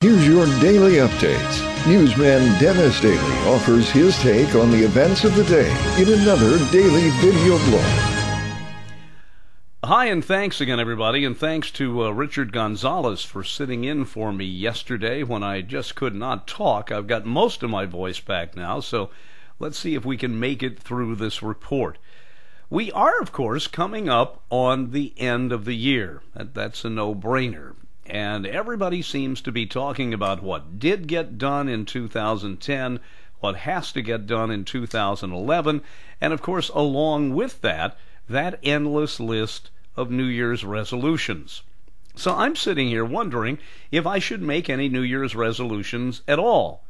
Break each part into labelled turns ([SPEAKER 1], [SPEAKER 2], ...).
[SPEAKER 1] Here's your daily updates. Newsman Dennis Daily offers his take on the events of the day in another daily video blog.
[SPEAKER 2] Hi, and thanks again, everybody, and thanks to uh, Richard Gonzalez for sitting in for me yesterday when I just could not talk. I've got most of my voice back now, so let's see if we can make it through this report. We are, of course, coming up on the end of the year. That's a no brainer and everybody seems to be talking about what did get done in 2010, what has to get done in 2011, and of course, along with that, that endless list of New Year's resolutions. So I'm sitting here wondering if I should make any New Year's resolutions at all.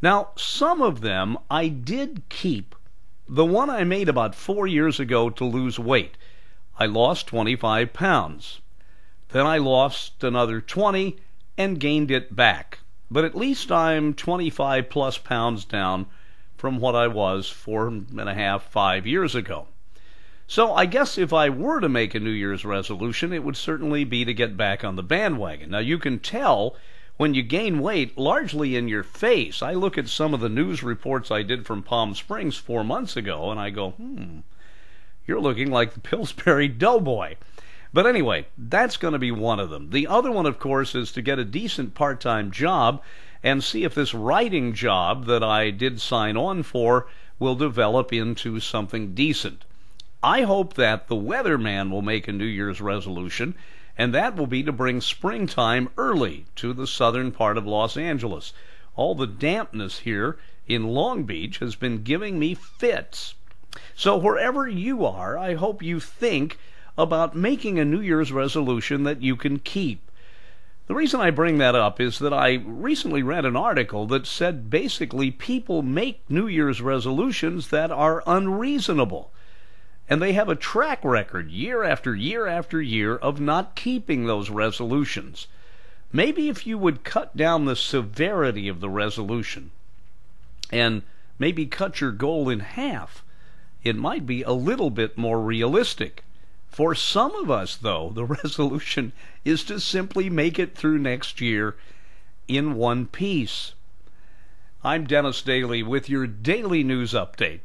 [SPEAKER 2] Now, some of them I did keep. The one I made about four years ago to lose weight. I lost 25 pounds. Then I lost another 20 and gained it back. But at least I'm 25 plus pounds down from what I was four and a half, five years ago. So I guess if I were to make a New Year's resolution, it would certainly be to get back on the bandwagon. Now you can tell when you gain weight largely in your face. I look at some of the news reports I did from Palm Springs four months ago and I go, hmm, you're looking like the Pillsbury Doughboy. But anyway, that's going to be one of them. The other one, of course, is to get a decent part time job and see if this writing job that I did sign on for will develop into something decent. I hope that the weatherman will make a New Year's resolution, and that will be to bring springtime early to the southern part of Los Angeles. All the dampness here in Long Beach has been giving me fits. So, wherever you are, I hope you think about making a New Year's resolution that you can keep. The reason I bring that up is that I recently read an article that said basically people make New Year's resolutions that are unreasonable. And they have a track record year after year after year of not keeping those resolutions. Maybe if you would cut down the severity of the resolution and maybe cut your goal in half, it might be a little bit more realistic. For some of us, though, the resolution is to simply make it through next year in one piece. I'm Dennis Daily with your daily news update.